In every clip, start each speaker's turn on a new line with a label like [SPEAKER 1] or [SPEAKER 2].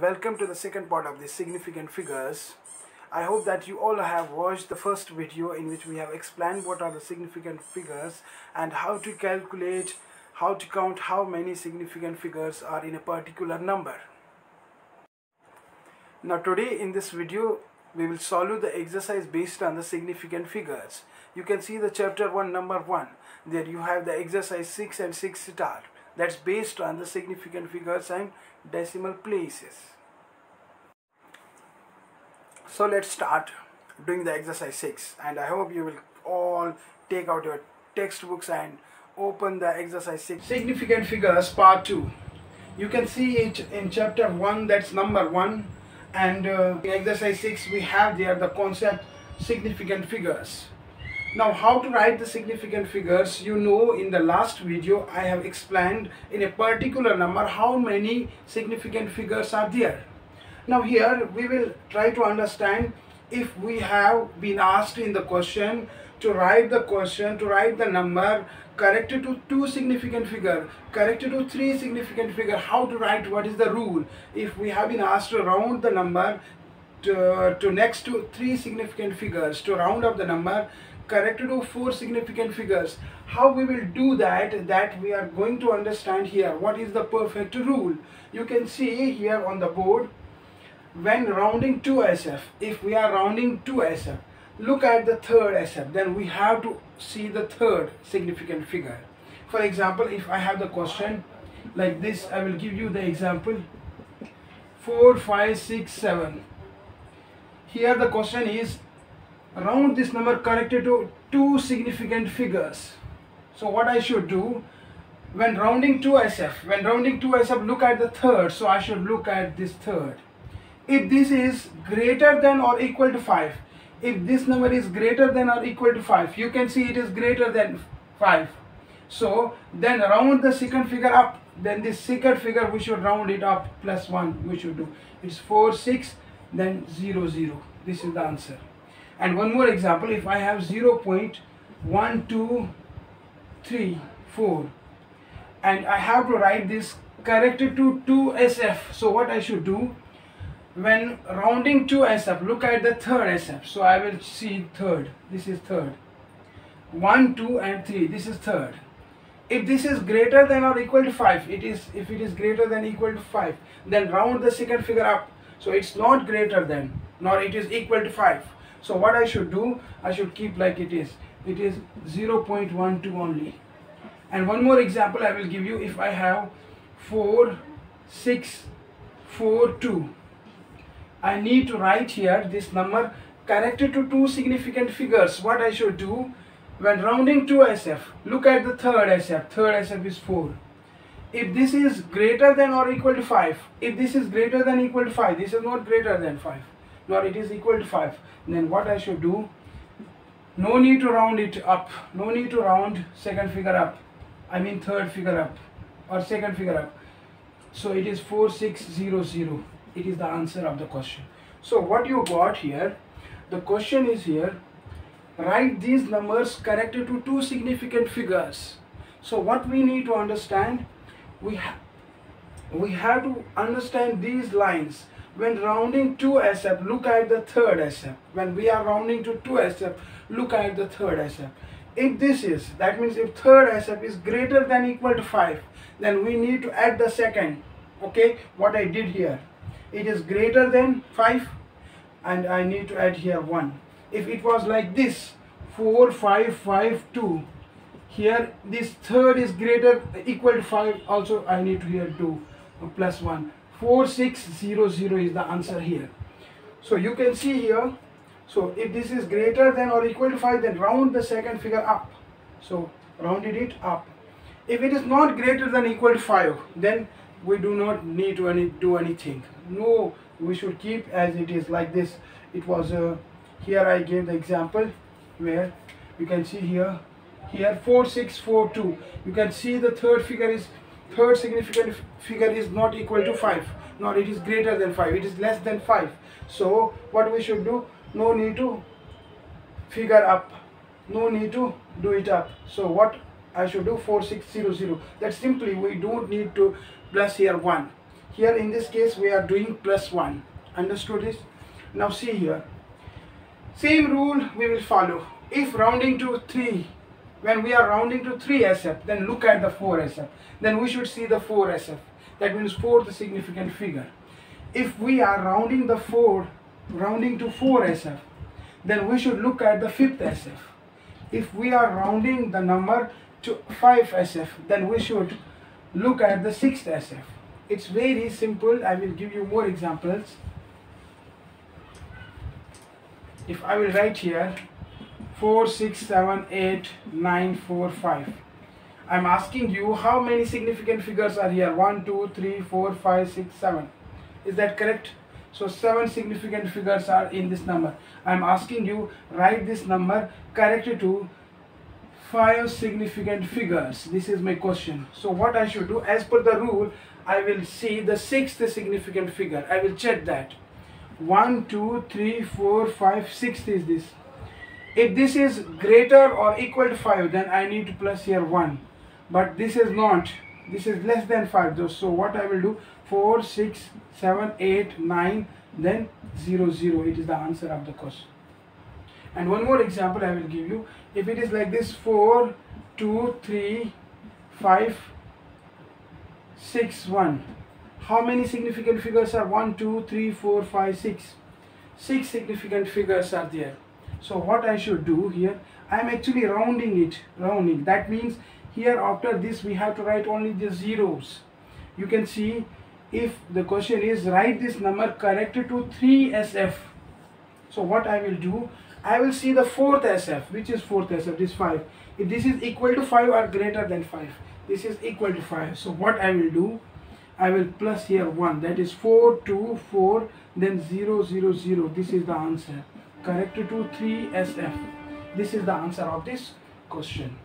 [SPEAKER 1] Welcome to the second part of the significant figures. I hope that you all have watched the first video in which we have explained what are the significant figures and how to calculate, how to count how many significant figures are in a particular number. Now today in this video we will solve the exercise based on the significant figures. You can see the chapter 1 number 1. There you have the exercise 6 and 6 star that's based on the significant figures and decimal places. So let's start doing the exercise 6 and I hope you will all take out your textbooks and open the exercise 6. Significant figures part 2. You can see it in chapter 1 that's number 1 and uh, in exercise 6 we have there the concept significant figures. Now how to write the significant figures, you know in the last video I have explained in a particular number how many significant figures are there. Now here we will try to understand if we have been asked in the question to write the question, to write the number corrected to two significant figure, corrected to three significant figure, how to write, what is the rule. If we have been asked to round the number to, to next to three significant figures, to round up the number, corrected to four significant figures. How we will do that that we are going to understand here. What is the perfect rule? You can see here on the board when rounding to SF if we are rounding to SF look at the third SF then we have to see the third significant figure. For example if I have the question like this I will give you the example. 4 5 6 7 here the question is round this number corrected to two significant figures. So what I should do when rounding to SF, when rounding to SF look at the third, so I should look at this third. If this is greater than or equal to 5, if this number is greater than or equal to 5, you can see it is greater than 5. So then round the second figure up, then this second figure we should round it up plus 1 we should do. It's 4, 6, then 0, 0. This is the answer. And one more example, if I have 0 0.1234 and I have to write this corrected to 2SF. So what I should do, when rounding to SF, look at the third SF. So I will see third, this is third. 1, 2 and 3, this is third. If this is greater than or equal to 5, it is if it is greater than equal to 5, then round the second figure up. So it's not greater than, nor it is equal to 5 so what I should do, I should keep like it is. It is 0.12 only. And one more example I will give you if I have 4, 6, 4, 2. I need to write here this number connected to two significant figures. What I should do when rounding to SF, look at the third SF. Third SF is 4. If this is greater than or equal to 5, if this is greater than equal to 5, this is not greater than 5 nor it is equal to 5 then what I should do? No need to round it up. No need to round second figure up. I mean third figure up or second figure up. So it is 4600 it is the answer of the question. So what you got here? The question is here. Write these numbers corrected to two significant figures. So what we need to understand? We have we have to understand these lines when rounding to SF, look at the third SF. When we are rounding to 2 SF, look at the third SF. If this is, that means if third SF is greater than equal to 5, then we need to add the second. Okay, what I did here. It is greater than 5 and I need to add here 1. If it was like this, 4, 5, 5, 2, here this third is greater equal to 5 also I need to here do plus 1 4600 is the answer here. So you can see here, so if this is greater than or equal to 5, then round the second figure up. So rounded it up. If it is not greater than equal to 5, then we do not need to any, do anything. No, we should keep as it is like this. It was, uh, here I gave the example where you can see here, here 4642. You can see the third figure is third significant figure is not equal to 5 nor it is greater than 5 it is less than 5 so what we should do? No need to figure up. No need to do it up. So what I should do? 4600 that simply we don't need to plus here 1 here in this case we are doing plus 1 understood this? Now see here. Same rule we will follow. If rounding to 3 when we are rounding to 3 SF then look at the 4 SF then we should see the 4 SF that means fourth significant figure. If we are rounding the 4 rounding to 4 SF then we should look at the fifth SF if we are rounding the number to 5 SF then we should look at the sixth SF it's very simple. I will give you more examples. If I will write here 4 6 7 8 9 4 5 I'm asking you how many significant figures are here? 1 2 3 4 5 6 7 is that correct? So seven significant figures are in this number. I'm asking you write this number correctly to five significant figures. This is my question. So what I should do as per the rule I will see the sixth significant figure. I will check that. 1 2 3 4 5 6 is this if this is greater or equal to 5 then I need to plus here 1 but this is not. This is less than 5 so what I will do? 4 6 7 8 9 then 0 0 it is the answer of the question. And one more example I will give you. If it is like this 4 2 3 5 6 1 how many significant figures are 1 2 3 4 5 6 six significant figures are there so what I should do here I am actually rounding it rounding. That means here after this we have to write only the zeros. You can see if the question is write this number corrected to 3 SF so what I will do I will see the fourth SF which is fourth SF this 5 if this is equal to 5 or greater than 5 this is equal to 5 so what I will do I will plus here 1 that is 4 2 4 then 0 0 0 this is the answer corrected to 3 SF this is the answer of this question.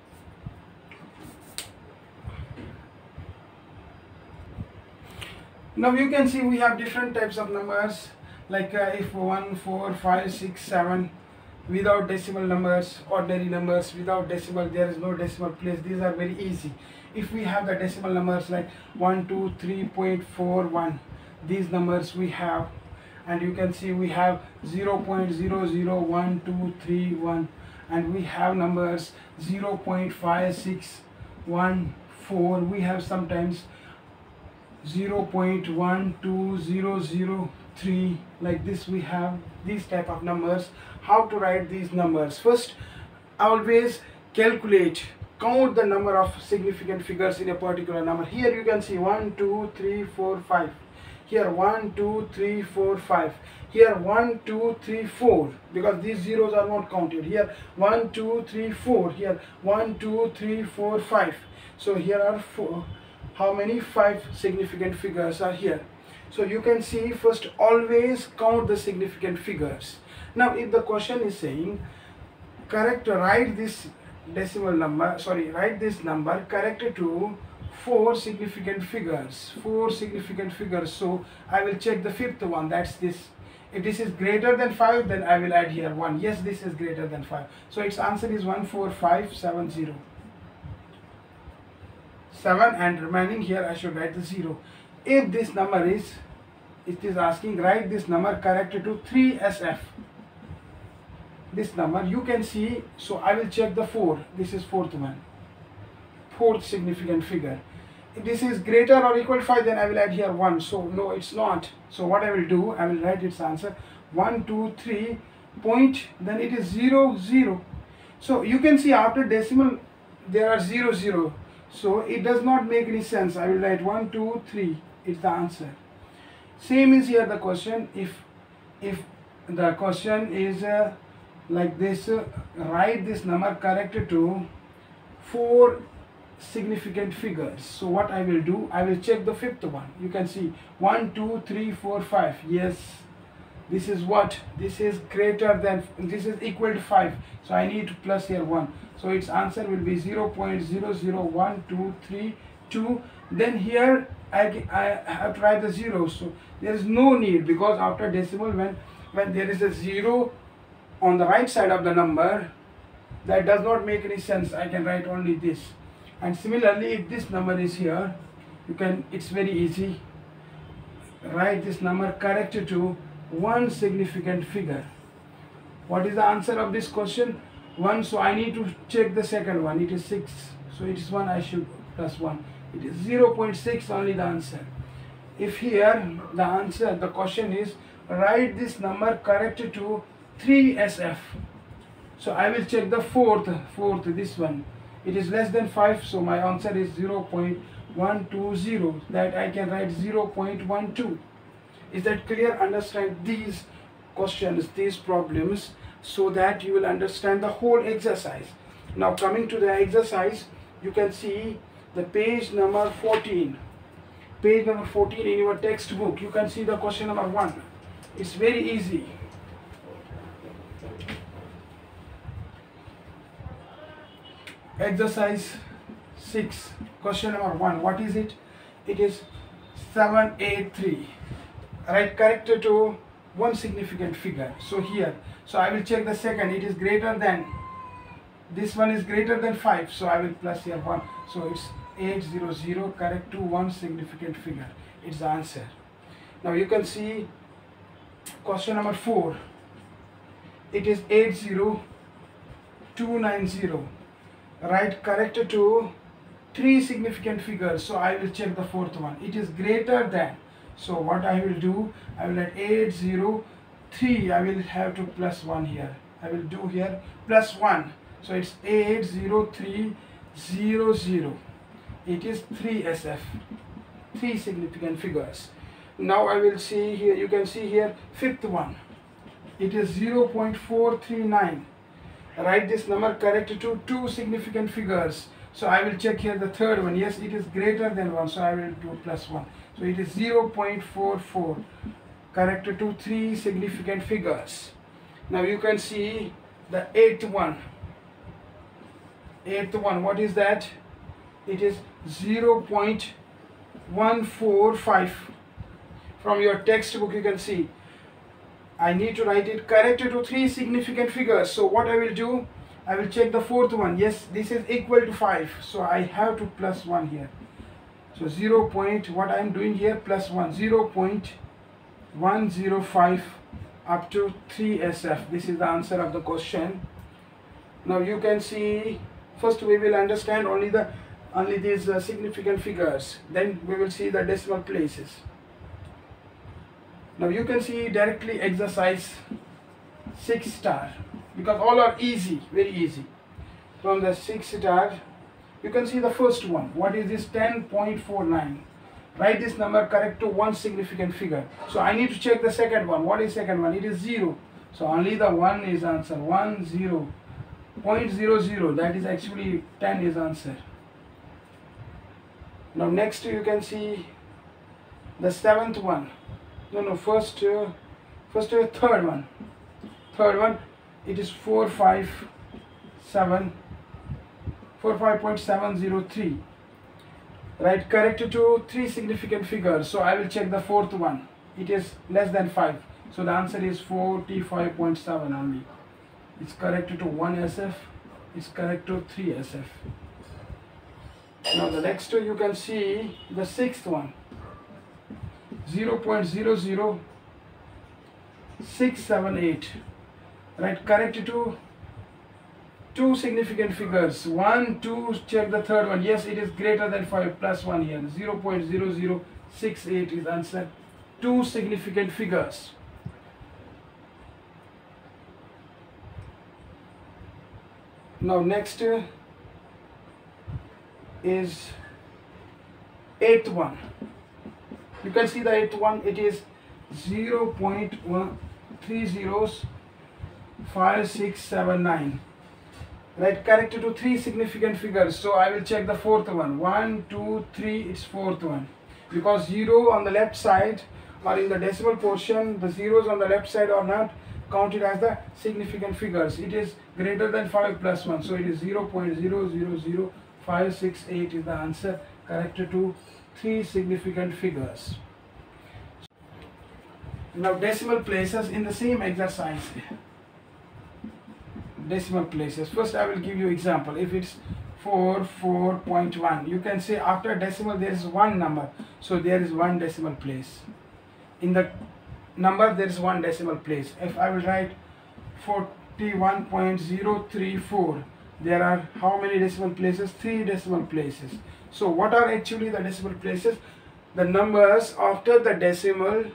[SPEAKER 1] Now you can see we have different types of numbers like uh, if 1 4 5 6 7 without decimal numbers ordinary numbers without decimal there is no decimal place. These are very easy. If we have the decimal numbers like 1 2 3.41 these numbers we have and you can see we have 0 0.001231 and we have numbers 0 0.5614 we have sometimes 0.12003 like this we have these type of numbers. How to write these numbers? First always calculate. Count the number of significant figures in a particular number. Here you can see 1 2 3 4 5 here 1 2 3 4 5 here 1 2 3 4 because these zeros are not counted. Here 1 2 3 4 here 1 2 3 4 5 so here are four. How many five significant figures are here? So you can see first always count the significant figures. Now if the question is saying correct write this decimal number sorry write this number corrected to four significant figures four significant figures. So I will check the fifth one that's this. If this is greater than 5 then I will add here 1 yes this is greater than 5 so its answer is 14570 7 and remaining here I should write the 0 if this number is it is asking write this number corrected to 3SF this number you can see so I will check the 4 this is fourth one. Fourth significant figure this is greater or equal to 5 then I will add here 1 so no it's not so what I will do I will write its answer 1 2 3 point then it is 0 0 so you can see after decimal there are 0 0 so it does not make any sense. I will write 1, 2, 3. It's the answer. Same is here the question. If if the question is uh, like this, uh, write this number correct to four significant figures. So what I will do, I will check the fifth one. You can see 1, 2, 3, 4, 5. Yes, this is what? This is greater than this is equal to 5 so I need plus here 1 so its answer will be 0 0.001232 then here I, I have write the 0 so there is no need because after decimal when when there is a 0 on the right side of the number that does not make any sense. I can write only this and similarly if this number is here you can it's very easy write this number correct to one significant figure. What is the answer of this question? 1, so I need to check the second one. It is 6, so it is 1, I should plus 1. It is 0 0.6 only the answer. If here the answer, the question is write this number correct to 3SF. So I will check the fourth, fourth, this one. It is less than 5, so my answer is 0.120. That I can write 0.12. Is that clear? Understand these questions, these problems, so that you will understand the whole exercise. Now coming to the exercise, you can see the page number 14. Page number 14 in your textbook, you can see the question number 1. It's very easy. Exercise 6, question number 1. What is it? It is 783. Write character to one significant figure. So here, so I will check the second. It is greater than, this one is greater than 5. So I will plus here 1. So it's 800 correct to one significant figure. It's the answer. Now you can see question number 4. It is 80290. Write correct to three significant figures. So I will check the fourth one. It is greater than. So what I will do, I will at 803, I will have to plus 1 here. I will do here plus 1. So it's 80300. It is 3 SF. Three significant figures. Now I will see here, you can see here fifth one. It is 0.439. Write this number correct to two significant figures. So I will check here the third one. Yes, it is greater than 1. So I will do plus 1. So it is 0.44 corrected to three significant figures. Now you can see the eighth one. Eighth one, what is that? It is 0.145. From your textbook you can see. I need to write it corrected to three significant figures. So what I will do, I will check the fourth one. Yes, this is equal to 5. So I have to plus 1 here. So 0 point, what I am doing here, plus 1, 0 0.105 up to 3 SF. This is the answer of the question. Now you can see, first we will understand only the only these uh, significant figures. Then we will see the decimal places. Now you can see directly exercise 6 star because all are easy, very easy. From the 6 star you can see the first one. What is this 10.49? Write this number correct to one significant figure. So I need to check the second one. What is second one? It is 0. So only the 1 is answer. 1, 0. 0.00. That is actually 10 is answer. Now next you can see the seventh one. No, no, first, uh, first uh, third one. Third one, it is 4, 5, 7, for 5.703 right corrected to three significant figures so I will check the fourth one. It is less than 5 so the answer is 45.7 only. It's corrected to 1 SF it's correct to 3 SF now the next you can see the sixth one. 0 0.00678 right corrected to two significant figures. 1 2 check the third one. Yes it is greater than 5 plus 1 here. 0 0.0068 is answer. Two significant figures. Now next is eighth one you can see the eighth one it is 0 0.130 5679 right corrected to three significant figures. So I will check the fourth one. One two three it's fourth one. Because zero on the left side or in the decimal portion the zeros on the left side are not counted as the significant figures. It is greater than 5 plus 1 so it is 0 0.000568 is the answer corrected to three significant figures now decimal places in the same exercise decimal places. First I will give you example. If it's 4, 4.1, you can say after decimal there is one number. So there is one decimal place. in the number there is one decimal place if I will write 41.034 there are how many decimal places? Three decimal places. So what are actually the decimal places? The numbers after the decimal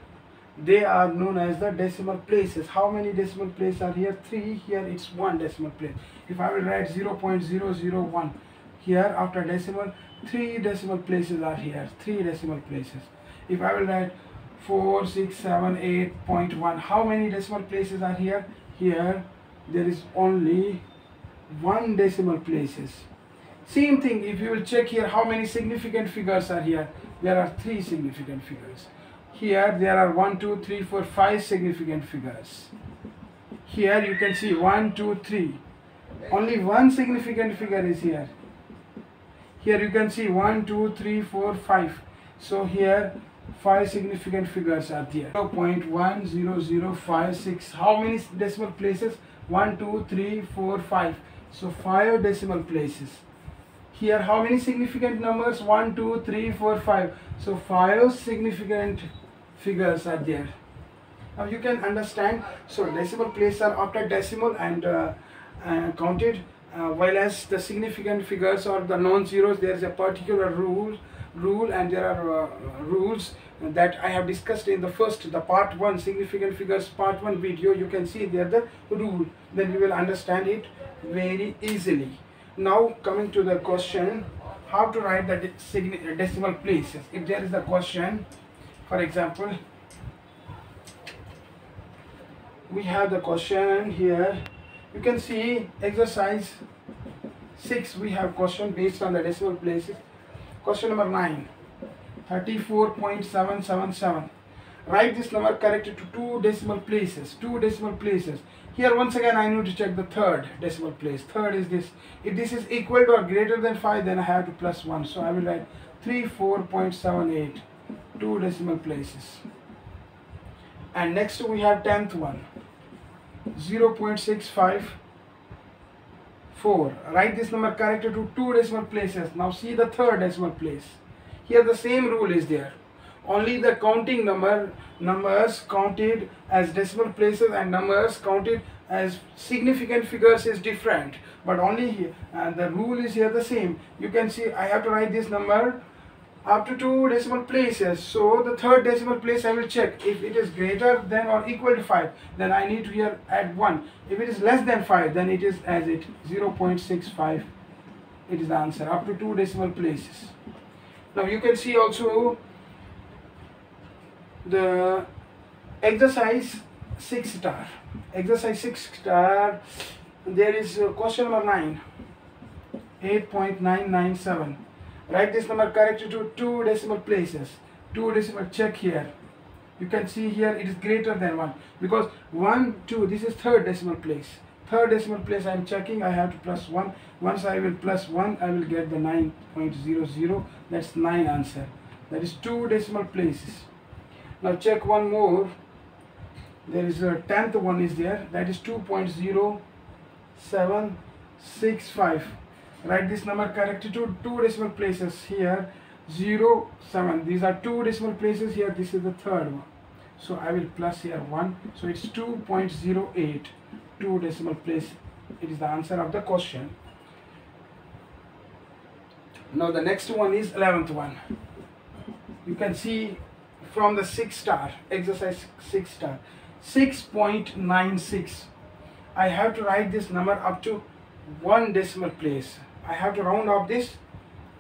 [SPEAKER 1] they are known as the decimal places. How many decimal places are here? Three. Here it's one decimal place. If i will write 0.001 here after decimal three decimal places are here. Three decimal places. If i will write 4 6 7 8.1 how many decimal places are here? Here there is only one decimal places same thing if you will check here how many significant figures are here there are three significant figures here there are one, two, three, four, five significant figures. Here you can see one, two, three. Only one significant figure is here. Here you can see one, two, three, four, five. So here five significant figures are there. 0.10056. How many decimal places? 1, 2, 3, 4, 5. So 5 decimal places. Here how many significant numbers? 1, 2, 3, 4, 5. So 5 significant figures are there now you can understand so decimal places are after decimal and uh, uh, counted uh, while as the significant figures or the non-zeros there is a particular rule rule and there are uh, rules that I have discussed in the first the part 1 significant figures part 1 video you can see there the rule then you will understand it very easily. Now coming to the question how to write the decimal places. If there is a question for example we have the question here. You can see exercise 6 we have question based on the decimal places. Question number 9 34.777 write this number corrected to two decimal places two decimal places. Here once again I need to check the third decimal place. Third is this. If this is equal to or greater than 5 then I have to plus 1 so I will write 34.78 two decimal places. And next we have 10th one. 0 0.654 write this number corrected to two decimal places. Now see the third decimal place. Here the same rule is there only the counting number numbers counted as decimal places and numbers counted as significant figures is different. But only here and uh, the rule is here the same. You can see I have to write this number up to two decimal places. So the third decimal place I will check. If it is greater than or equal to 5 then I need to here add 1 if it is less than 5 then it is as it 0.65 it is the answer up to two decimal places. Now you can see also the exercise 6 star. Exercise 6 star there is uh, question number 9 8.997 write this number correctly to two decimal places. Two decimal check here. You can see here it is greater than 1 because 1 2 this is third decimal place. Third decimal place I am checking I have to plus 1 once I will plus 1 I will get the 9.00 that's 9 answer. That is two decimal places now check one more. There is a tenth one is there. That is 2.0765 write this number correctly to two decimal places here 0 7 these are two decimal places here. This is the third one. So I will plus here 1 so it's 2.08 two decimal place. It is the answer of the question. Now the next one is 11th one. You can see from the 6 star exercise 6 star 6.96 I have to write this number up to one decimal place. I have to round off this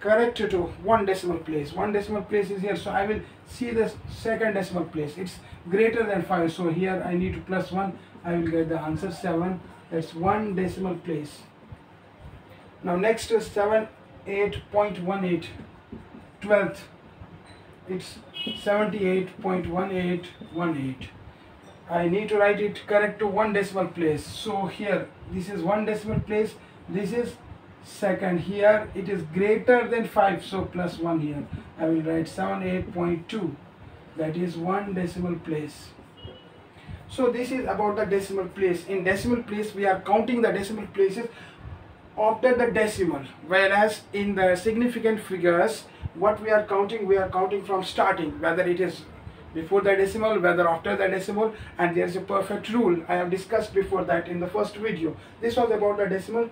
[SPEAKER 1] correct to one decimal place. One decimal place is here so I will see the second decimal place. It's greater than 5 so here I need to plus 1 I will get the answer 7 that's one decimal place. Now next is 7 8.18 12th it's 78.1818 I need to write it correct to one decimal place. So here this is one decimal place. This is second. Here it is greater than 5 so plus 1 here. I will write 78.2 that is one decimal place. So this is about the decimal place. In decimal place we are counting the decimal places after the decimal. Whereas in the significant figures what we are counting we are counting from starting whether it is before the decimal whether after the decimal and there's a perfect rule. I have discussed before that in the first video. This was about the decimal